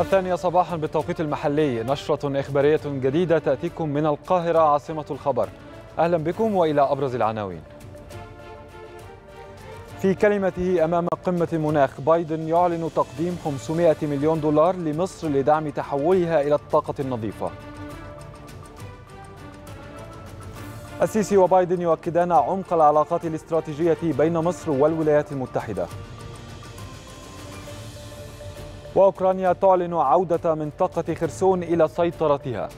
الثانية صباحا بالتوقيت المحلي. نشرة إخبارية جديدة تأتيكم من القاهرة عاصمة الخبر. أهلا بكم وإلى أبرز العناوين. في كلمته أمام قمة المناخ بايدن يعلن تقديم 500 مليون دولار لمصر لدعم تحولها إلى الطاقة النظيفة. السيسي وبايدن يؤكدان عمق العلاقات الاستراتيجية بين مصر والولايات المتحدة. وأوكرانيا تعلن عودة منطقة خرسون إلى سيطرتها.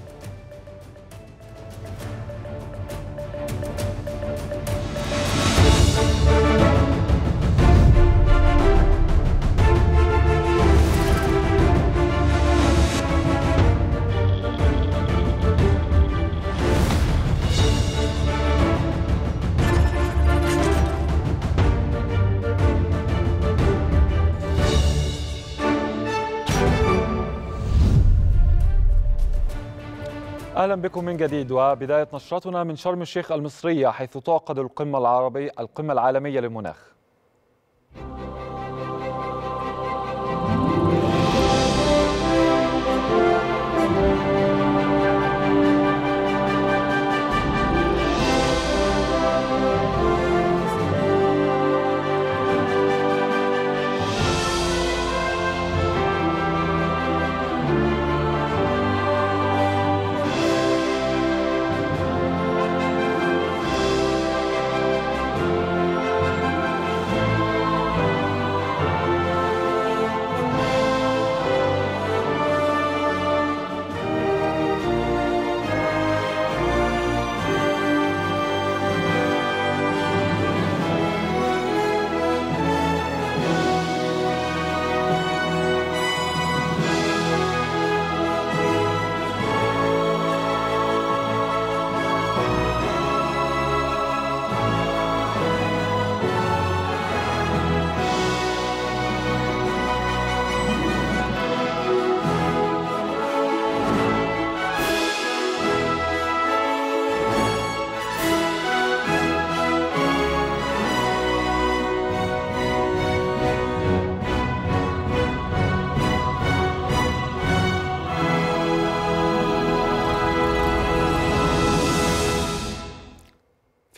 أهلا بكم من جديد وبداية نشرتنا من شرم الشيخ المصرية حيث تعقد القمة العربيه القمة العالمية للمناخ.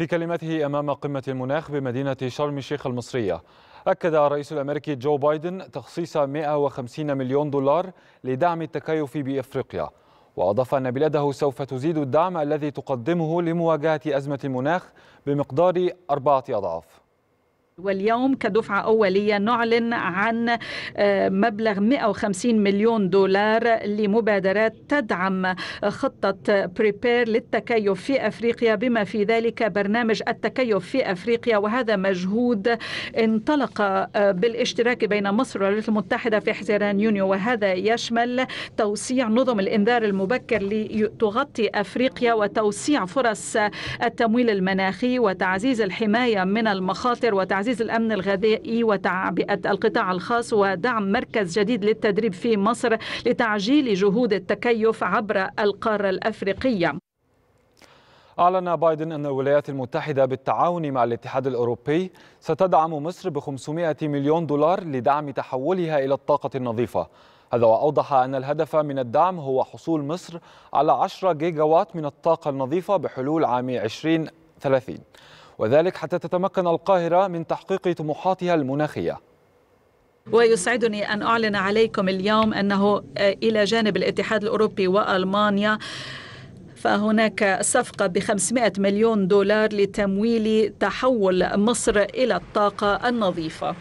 في كلمته أمام قمة المناخ بمدينة شرم الشيخ المصرية. أكد الرئيس الأمريكي جو بايدن تخصيص 150 مليون دولار لدعم التكيف بإفريقيا. وأضاف أن بلاده سوف تزيد الدعم الذي تقدمه لمواجهة أزمة المناخ بمقدار أربعة أضعاف. واليوم كدفعة أولية. نعلن عن مبلغ 150 مليون دولار لمبادرات تدعم خطة بريبير للتكيف في أفريقيا. بما في ذلك برنامج التكيف في أفريقيا وهذا مجهود انطلق بالاشتراك بين مصر والولايات المتحدة في حزيران يونيو. وهذا يشمل توسيع نظم الإنذار المبكر لتغطي أفريقيا وتوسيع فرص التمويل المناخي وتعزيز الحماية من المخاطر وتعزيز تعزيز الأمن الغذائي وتعبئة القطاع الخاص ودعم مركز جديد للتدريب في مصر لتعجيل جهود التكيف عبر القارة الأفريقية. أعلن بايدن أن الولايات المتحدة بالتعاون مع الاتحاد الأوروبي ستدعم مصر ب 500 مليون دولار لدعم تحولها إلى الطاقة النظيفة. هذا وأوضح أن الهدف من الدعم هو حصول مصر على 10 جيجا وات من الطاقة النظيفة بحلول عام 2030 وذلك حتى تتمكن القاهرة من تحقيق طموحاتها المناخية. ويسعدني أن أعلن عليكم اليوم أنه إلى جانب الاتحاد الأوروبي وألمانيا فهناك صفقة ب 500 مليون دولار لتمويل تحول مصر إلى الطاقة النظيفة.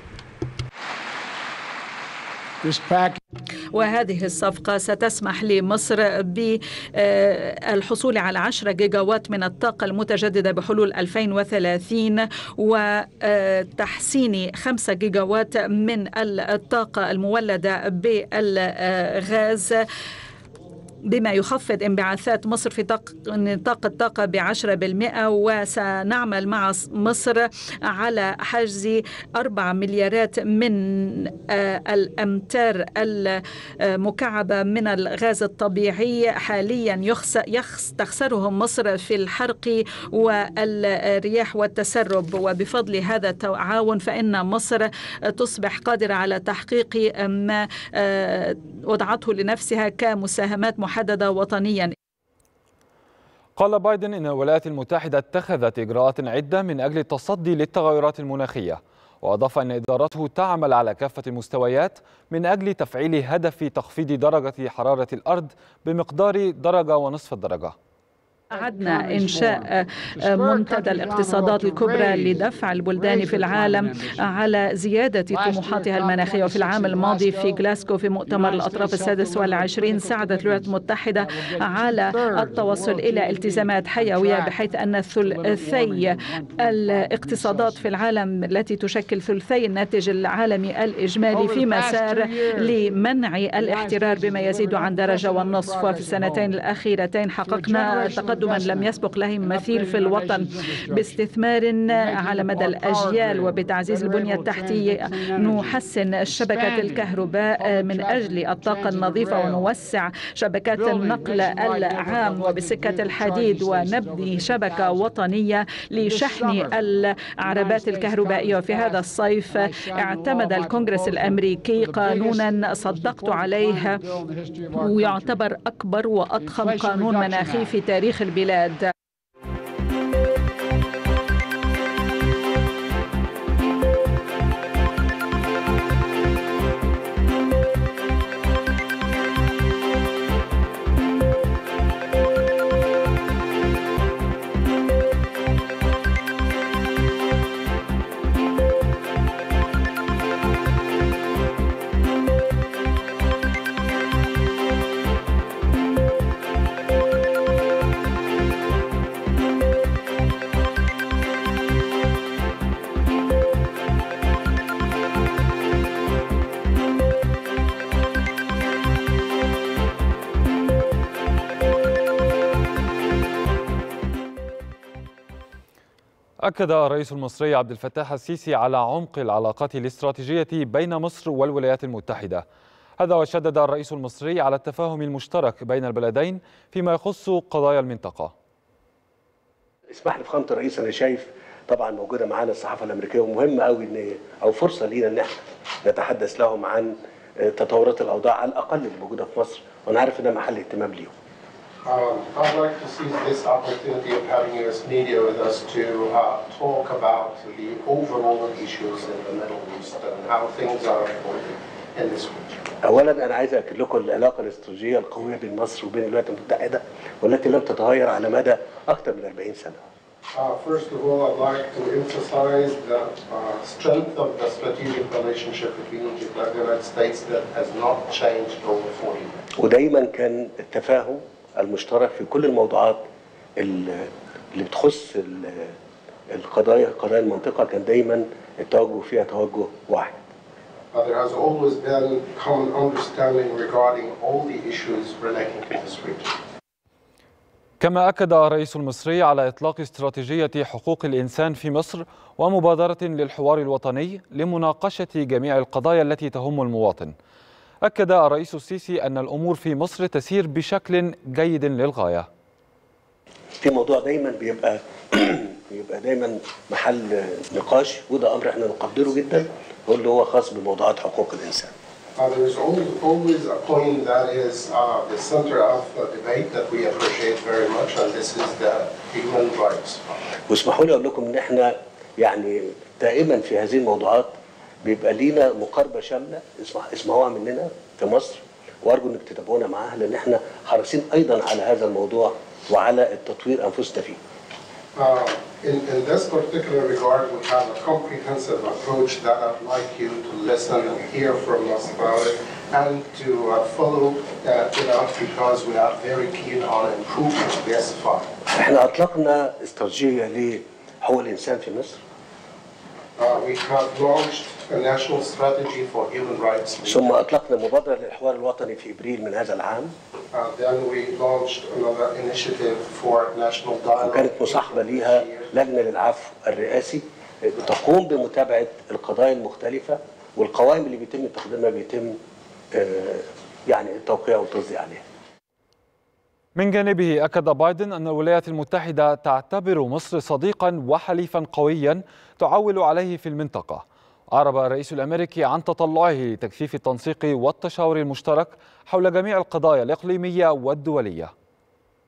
وهذه الصفقة ستسمح لمصر بالحصول على 10 جيجاوات من الطاقة المتجددة بحلول 2030 وتحسين 5 جيجاوات من الطاقة المولدة بالغاز. بما يخفض انبعاثات مصر في نطاق الطاقة بعشرة بالمئة وسنعمل مع مصر على حجز أربع مليارات من آه، الأمتار المكعبة من الغاز الطبيعي. حاليا تخسرهم مصر في الحرق والرياح والتسرب. وبفضل هذا التعاون فإن مصر تصبح قادرة على تحقيق ما آه، وضعته لنفسها كمساهمات محددة وطنيا. قال بايدن إن الولايات المتحدة اتخذت إجراءات عدة من أجل التصدي للتغيرات المناخية وأضاف أن إدارته تعمل على كافة المستويات من أجل تفعيل هدف تخفيض درجة حرارة الأرض بمقدار درجة ونصف الدرجة. أعدنا إنشاء منتدى الاقتصادات الكبرى لدفع البلدان في العالم على زيادة طموحاتها المناخية وفي العام الماضي في غلاسكو في مؤتمر الأطراف السادس والعشرين ساعدت الولايات المتحدة على التوصل إلى التزامات حيوية بحيث أن ثلثي الاقتصادات في العالم التي تشكل ثلثي الناتج العالمي الإجمالي في مسار لمنع الاحترار بما يزيد عن درجة والنصف وفي السنتين الأخيرتين. حققنا تقدم تقدما لم يسبق له مثيل في الوطن باستثمار على مدى الأجيال وبتعزيز البنية التحتية. نحسن شبكة الكهرباء من أجل الطاقة النظيفة ونوسع شبكات النقل العام وبسكة الحديد ونبني شبكة وطنية لشحن العربات الكهربائية وفي هذا الصيف. اعتمد الكونغرس الأمريكي قانونا صدقت عليه. ويعتبر أكبر وأضخم قانون مناخي في تاريخ البلاد. أكد الرئيس المصري عبد الفتاح السيسي على عمق العلاقات الاستراتيجية بين مصر والولايات المتحدة هذا وشدد الرئيس المصري على التفاهم المشترك بين البلدين فيما يخص قضايا المنطقة اسمح لي فخامة الرئيس أنا شايف طبعا موجودة معانا الصحافة الأمريكية ومهم قوي إن أو فرصة لينا إن إحنا نتحدث لهم عن تطورات الأوضاع على الأقل الموجودة في مصر وأنا عارف إنها محل اهتمام ليهم. Um, I'd like to seize this opportunity of having you as media with us to uh, talk about the overall issues in the Middle East and how things are unfolding in this region. أولا أنا عايز أكد لكم العلاقة الاستراتيجية القوية بين مصر وبين الولايات المتحدة والتي لم تتغير على مدى أكثر من 40 سنة. Uh, first of all, I'd like to emphasize the uh, strength of the strategic relationship between Egypt and the United States that has not changed over 40 years. ودايما كان التفاهم المشترك في كل الموضوعات اللي بتخص القضايا قضايا المنطقة كان دايما التوجه فيها توجه واحد. But there has always been common understanding regarding all the issues relating to this region. كما أكد الرئيس المصري على إطلاق استراتيجية حقوق الإنسان في مصر ومبادرة للحوار الوطني لمناقشة جميع القضايا التي تهم المواطن. أكد الرئيس السيسي أن الأمور في مصر تسير بشكل جيد للغاية في موضوع دايما بيبقى بيبقى دايما محل نقاش وده أمر إحنا نقدره جدا هو اللي هو خاص بموضوعات حقوق الإنسان Uh, there's always a point that is uh, the center of the debate that we appreciate very much, and this is the human rights. واسمحوا لي أقول لكم إن إحنا يعني دائما في هذه الموضوعات بيبقى لينا مقاربه شامله اسمع اسمعوها مننا في مصر وارجو انك تتابعونا معاها لأن إحنا حريصين أيضا على هذا الموضوع وعلى التطوير انفسنا فيه. Uh, in, in this particular regard, we have a comprehensive approach that I'd like you to listen and hear from us about it and to uh, follow uh, it up because we are very keen on improving this file. إحنا اطلقنا استراتيجيه لحقوق الانسان في مصر. Uh, we have launched ثم أطلقنا مبادرة للحوار الوطني في إبريل من هذا العام. Uh. وكانت مصاحبة ليها لجنة للعفو الرئاسي. بتقوم بمتابعة القضايا المختلفة والقوائم اللي بيتم تقديمها بيتم آه، يعني التوقيع والتصديق عليها. من جانبه أكد بايدن أن الولايات المتحدة تعتبر مصر صديقا وحليفا قويا تعول عليه في المنطقة. أعرب الرئيس الأمريكي عن تطلعه لتكثيف التنسيق والتشاور المشترك حول جميع القضايا الإقليمية والدولية.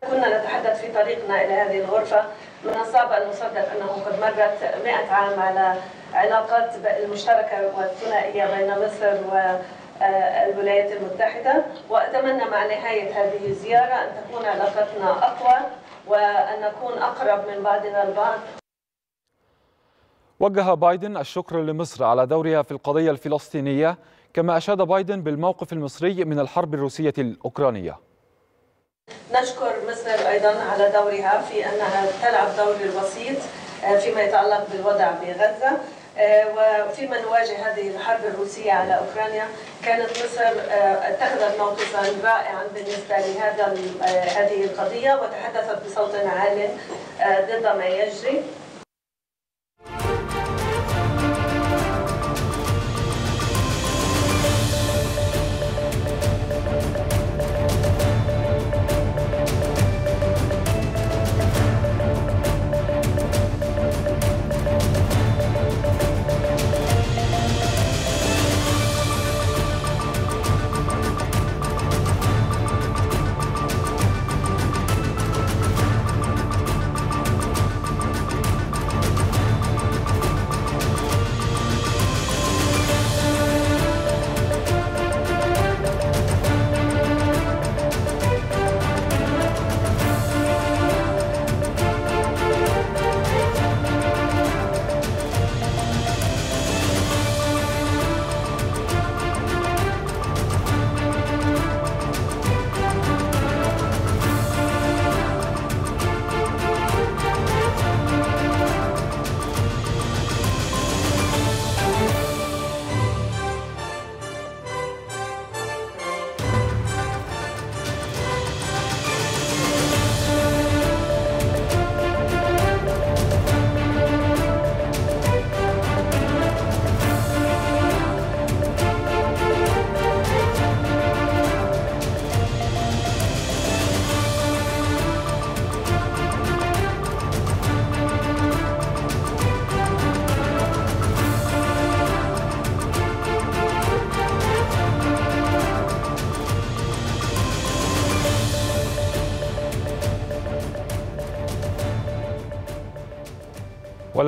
كنا نتحدث في طريقنا إلى هذه الغرفة. من الصعب أن نصدق أنه قد مرت 100 عام على علاقات المشتركة والثنائية بين مصر والولايات المتحدة وأتمنى مع نهاية هذه الزيارة أن تكون علاقتنا أقوى وأن نكون أقرب من بعضنا البعض. وجه بايدن الشكر لمصر على دورها في القضية الفلسطينية كما أشاد بايدن بالموقف المصري من الحرب الروسية الأوكرانية. نشكر مصر أيضا على دورها في أنها تلعب دور الوسيط آه، فيما يتعلق بالوضع بغزة آه، وفيما نواجه هذه الحرب الروسية على أوكرانيا. كانت مصر آه، اتخذت موقفا رائعا بالنسبة لهذا هذه القضية وتحدثت بصوت عال ضد ما يجري.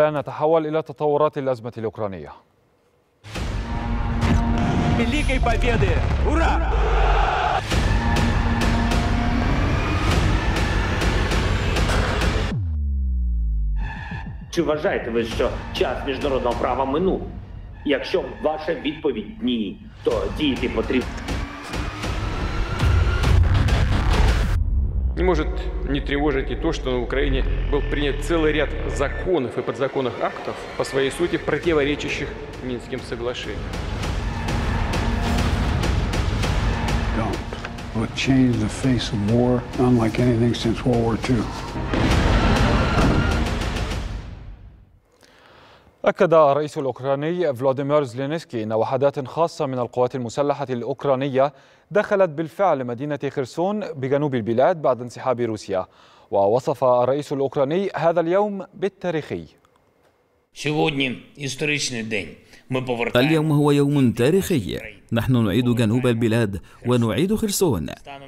ولا نتحول إلى تطورات الأزمة الأوكرانية Великой Победы! Ура! Чи вважаєте ви, що час міжнародного права минув? Якщо ваша відповідь ні, то діяти потрібно. Может не тревожить и то, что на Украине был принят целый ряд законов и подзаконных актов, по своей сути противоречащих Минским соглашениям. don't. Will change the face of war unlike anything since World War II. أكد الرئيس الأوكراني فلاديمير زلينسكي أن وحدات خاصة من القوات المسلحة الأوكرانية دخلت بالفعل مدينة خرسون بجنوب البلاد بعد انسحاب روسيا. ووصف الرئيس الأوكراني هذا اليوم بالتاريخي. اليوم هو يوم تاريخي. نحن نعيد جنوب البلاد ونعيد خرسون.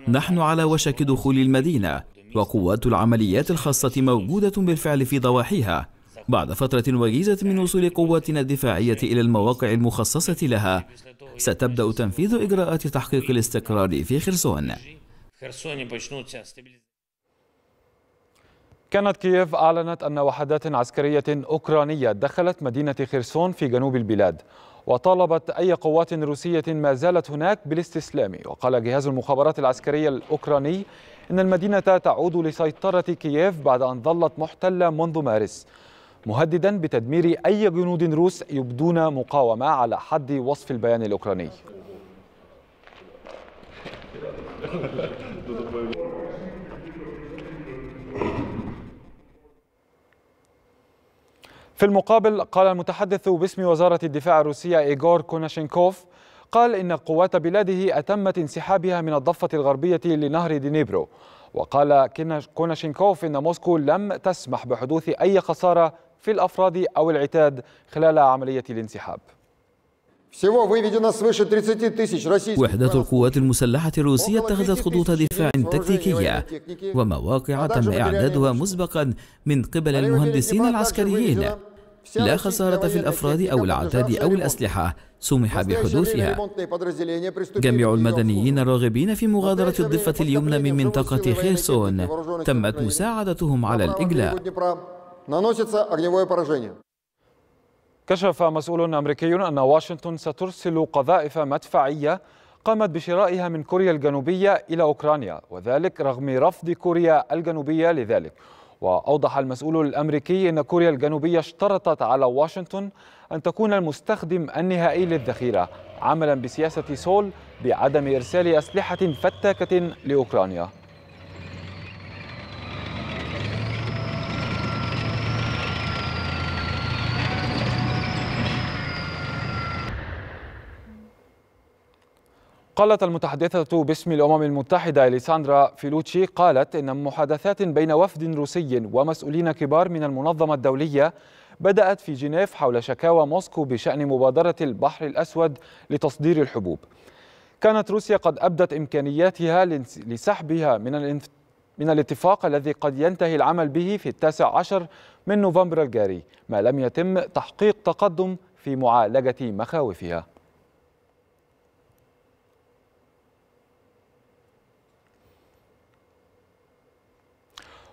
نحن على وشك دخول المدينة وقوات العمليات الخاصة موجودة بالفعل في ضواحيها. بعد فترة وجيزة من وصول قواتنا الدفاعية إلى المواقع المخصصة لها ستبدأ تنفيذ إجراءات تحقيق الاستقرار في خرسون. كانت كييف أعلنت أن وحدات عسكرية أوكرانية دخلت مدينة خرسون في جنوب البلاد وطالبت أي قوات روسية ما زالت هناك بالاستسلام. وقال جهاز المخابرات العسكرية الأوكراني إن المدينة تعود لسيطرة كييف بعد أن ظلت محتلة منذ مارس. مهددا بتدمير أي جنود روس يبدون مقاومة على حد وصف البيان الأوكراني. في المقابل قال المتحدث باسم وزارة الدفاع الروسية إيغور كوناشينكوف قال إن قوات بلاده أتمت انسحابها من الضفة الغربية لنهر دنيبرو وقال كوناشينكوف إن موسكو لم تسمح بحدوث أي خسارة في الأفراد أو العتاد خلال عملية الانسحاب. وحدة القوات المسلحة الروسية اتخذت خطوط دفاع تكتيكية ومواقع تم إعدادها مسبقا من قبل المهندسين العسكريين. لا خسارة في الأفراد أو العتاد أو الأسلحة. سمح بحدوثها. جميع المدنيين الراغبين في مغادرة الضفة اليمنى من منطقة خيرسون. تمت مساعدتهم على الإجلاء. كشف مسؤول أمريكي أن واشنطن سترسل قذائف مدفعية قامت بشرائها من كوريا الجنوبية إلى أوكرانيا وذلك رغم رفض كوريا الجنوبية لذلك. وأوضح المسؤول الأمريكي أن كوريا الجنوبية اشترطت على واشنطن أن تكون المستخدم النهائي للذخيرة عملا بسياسة سول بعدم إرسال أسلحة فتاكة لأوكرانيا. قالت المتحدثة باسم الأمم المتحدة إليساندرا فيلوتشي قالت إن محادثات بين وفد روسي ومسؤولين كبار من المنظمة الدولية بدأت في جنيف حول شكاوى موسكو بشأن مبادرة البحر الأسود لتصدير الحبوب. كانت روسيا قد أبدت إمكانياتها لسحبها من من الاتفاق الذي قد ينتهي العمل به في التاسع عشر من نوفمبر الجاري ما لم يتم تحقيق تقدم في معالجة مخاوفها.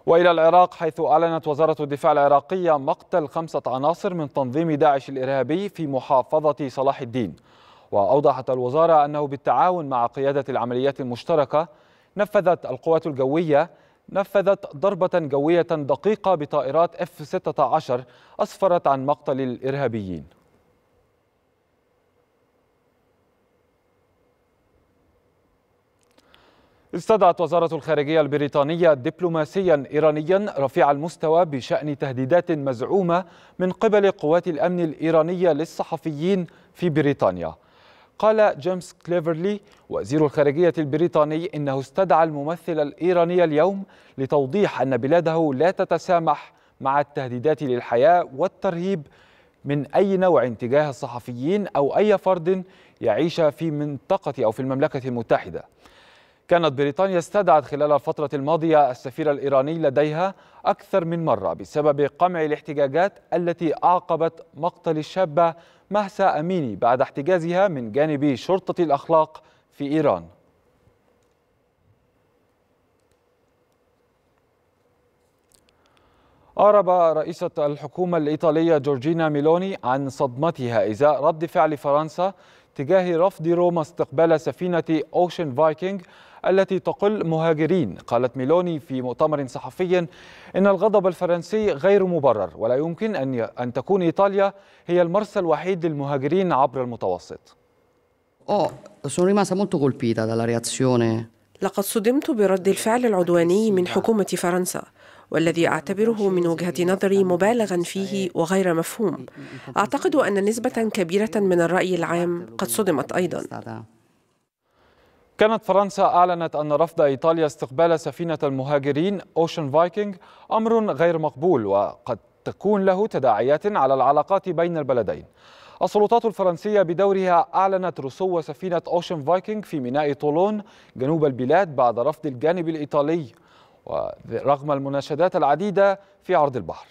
وإلى العراق حيث أعلنت وزارة الدفاع العراقية مقتل خمسة عناصر من تنظيم داعش الإرهابي في محافظة صلاح الدين. وأوضحت الوزارة أنه بالتعاون مع قيادة العمليات المشتركة نفذت القوات الجوية نفذت ضربة جوية دقيقة بطائرات F-16 أسفرت عن مقتل الإرهابيين. استدعت وزارة الخارجية البريطانية دبلوماسيا إيرانيا رفيع المستوى بشأن تهديدات مزعومة من قبل قوات الأمن الإيرانية للصحفيين في بريطانيا. قال جيمس كليفرلي وزير الخارجية البريطاني إنه استدعى الممثل الإيراني اليوم لتوضيح أن بلاده لا تتسامح مع التهديدات للحياة والترهيب من أي نوع تجاه الصحفيين أو أي فرد يعيش في منطقة أو في المملكة المتحدة. كانت بريطانيا استدعت خلال الفترة الماضية السفير الإيراني لديها أكثر من مرة بسبب قمع الاحتجاجات التي أعقبت مقتل الشابة مهسا أميني بعد احتجازها من جانب شرطة الأخلاق في إيران. أعرب رئيسة الحكومة الإيطالية جورجينا ميلوني عن صدمتها إزاء رد فعل فرنسا تجاه رفض روما استقبال سفينة أوشن فايكنج التي تقل مهاجرين. قالت ميلوني في مؤتمر صحفي إن الغضب الفرنسي غير مبرر ولا يمكن أن أن تكون إيطاليا هي المرسى الوحيد للمهاجرين عبر المتوسط. Oh, لقد صدمت برد الفعل العدواني من حكومة فرنسا. والذي أعتبره من وجهة نظري مبالغا فيه وغير مفهوم. أعتقد أن نسبة كبيرة من الرأي العام قد صدمت أيضا. كانت فرنسا أعلنت أن رفض إيطاليا استقبال سفينة المهاجرين أوشن فايكنج أمر غير مقبول وقد تكون له تداعيات على العلاقات بين البلدين. السلطات الفرنسية بدورها أعلنت رسو سفينة أوشن فايكنج في ميناء طولون جنوب البلاد بعد رفض الجانب الإيطالي. ورغم المناشدات العديدة في عرض البحر.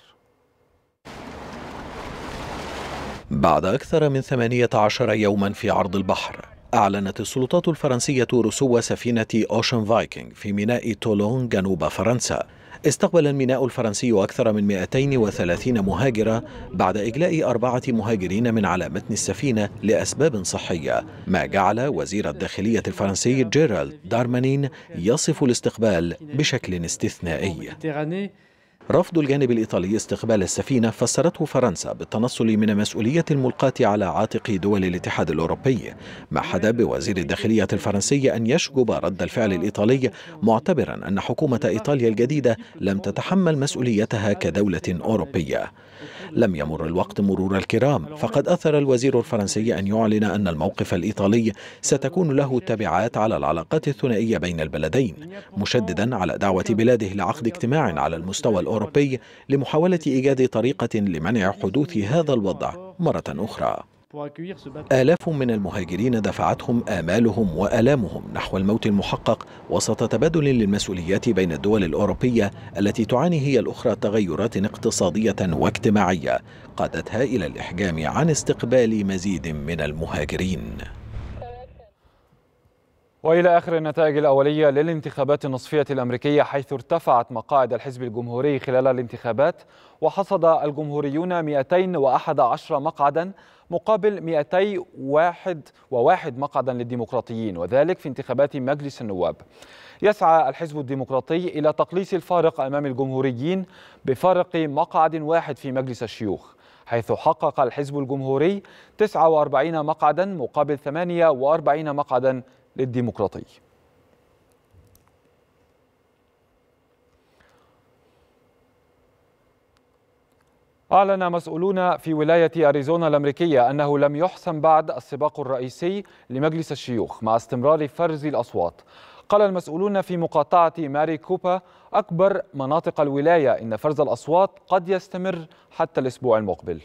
بعد أكثر من 18 يوما في عرض البحر أعلنت السلطات الفرنسية رسو سفينة أوشن فايكنج في ميناء تولون جنوب فرنسا استقبل الميناء الفرنسي أكثر من 230 مهاجرة بعد إجلاء أربعة مهاجرين من على متن السفينة لأسباب صحية ما جعل وزير الداخلية الفرنسي جيرالد دارمانين يصف الاستقبال بشكل استثنائي. رفض الجانب الإيطالي استقبال السفينة فسرته فرنسا بالتنصل من مسؤولية الملقاة على عاتق دول الاتحاد الأوروبي ما حدا بوزير الداخلية الفرنسي أن يشجب رد الفعل الإيطالي معتبرا أن حكومة إيطاليا الجديدة لم تتحمل مسؤوليتها كدولة أوروبية. لم يمر الوقت مرور الكرام فقد أثر الوزير الفرنسي أن يعلن أن الموقف الإيطالي ستكون له تبعات على العلاقات الثنائية بين البلدين مشددا على دعوة بلاده لعقد اجتماع على المستوى الأوروبي. لمحاولة إيجاد طريقة لمنع حدوث هذا الوضع مرة أخرى. آلاف من المهاجرين دفعتهم آمالهم وآلامهم نحو الموت المحقق وسط تبادل للمسؤوليات بين الدول الأوروبية التي تعاني هي الأخرى تغيرات اقتصادية واجتماعية قادتها إلى الإحجام عن استقبال مزيد من المهاجرين. وإلى آخر النتائج الأولية للانتخابات النصفية الأمريكية حيث ارتفعت مقاعد الحزب الجمهوري خلال الانتخابات وحصد الجمهوريون 211 مقعدا مقابل 201 مقعدا للديمقراطيين وذلك في انتخابات مجلس النواب. يسعى الحزب الديمقراطي إلى تقليص الفارق أمام الجمهوريين بفارق مقعد واحد في مجلس الشيوخ. حيث حقق الحزب الجمهوري 49 مقعدا مقابل 48 مقعدا للديمقراطي أعلن مسؤولون في ولاية أريزونا الأمريكية أنه لم يحسم بعد السباق الرئيسي لمجلس الشيوخ مع استمرار فرز الأصوات. قال المسؤولون في مقاطعة ماري كوبا أكبر مناطق الولاية إن فرز الأصوات قد يستمر حتى الأسبوع المقبل.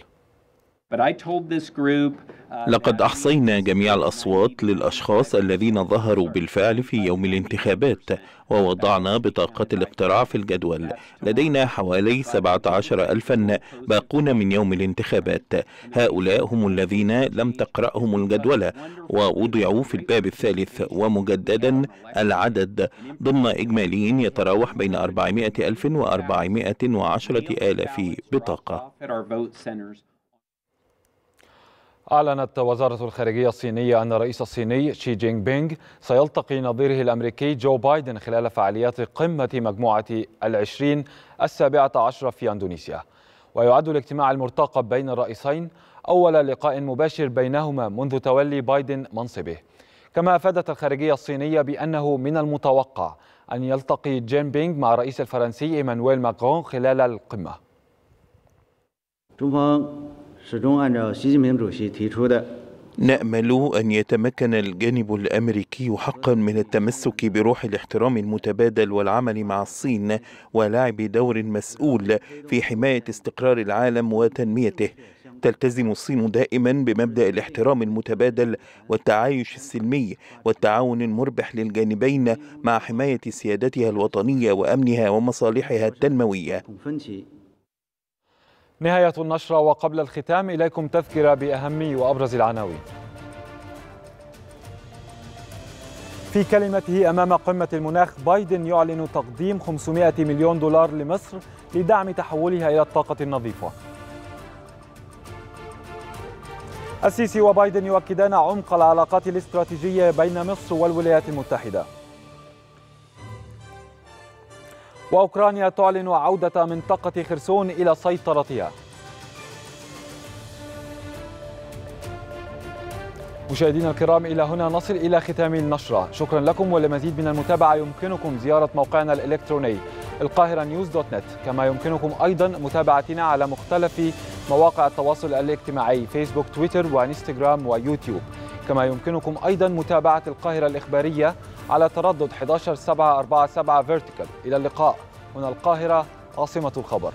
لقد أحصينا جميع الأصوات للأشخاص الذين ظهروا بالفعل في يوم الانتخابات. ووضعنا بطاقة الاقتراع في الجدول. لدينا حوالي 17 ألفا باقون من يوم الانتخابات. هؤلاء هم الذين لم تقرأهم الجدولة ووضعوا في الباب الثالث. ومجددا العدد ضمن إجمالي يتراوح بين 400 ألف و 410 آلاف بطاقة. أعلنت وزارة الخارجية الصينية أن الرئيس الصيني شي جينغ بينغ سيلتقي نظيره الأمريكي جو بايدن خلال فعاليات قمة مجموعة العشرين السابعة عشر في أندونيسيا. ويعد الاجتماع المرتقب بين الرئيسين أول لقاء مباشر بينهما منذ تولي بايدن منصبه. كما أفادت الخارجية الصينية بأنه من المتوقع أن يلتقي جين بينغ مع الرئيس الفرنسي إيمانويل ماكرون خلال القمة. نأمل أن يتمكن الجانب الأمريكي حقا من التمسك بروح الاحترام المتبادل والعمل مع الصين ولعب دور مسؤول في حماية استقرار العالم وتنميته. تلتزم الصين دائما بمبدأ الاحترام المتبادل والتعايش السلمي والتعاون المربح للجانبين مع حماية سيادتها الوطنية وأمنها ومصالحها التنموية. نهاية النشرة وقبل الختام إليكم تذكرة بأهم وأبرز العناوين. في كلمته أمام قمة المناخ بايدن يعلن تقديم 500 مليون دولار لمصر لدعم تحولها إلى الطاقة النظيفة. السيسي وبايدن يؤكدان عمق العلاقات الاستراتيجية بين مصر والولايات المتحدة. وأوكرانيا تعلن عودة منطقة خرسون إلى سيطرتها مشاهدينا الكرام إلى هنا نصل إلى ختام النشرة. شكرا لكم ولمزيد من المتابعة يمكنكم زيارة موقعنا الإلكتروني القاهرة نيوز دوت نت. كما يمكنكم أيضا متابعتنا على مختلف مواقع التواصل الاجتماعي فيسبوك تويتر وإنستغرام ويوتيوب. كما يمكنكم أيضا متابعة القاهرة الإخبارية على تردد 11747 فيرتيكال إلى اللقاء. هنا القاهرة عاصمة الخبر.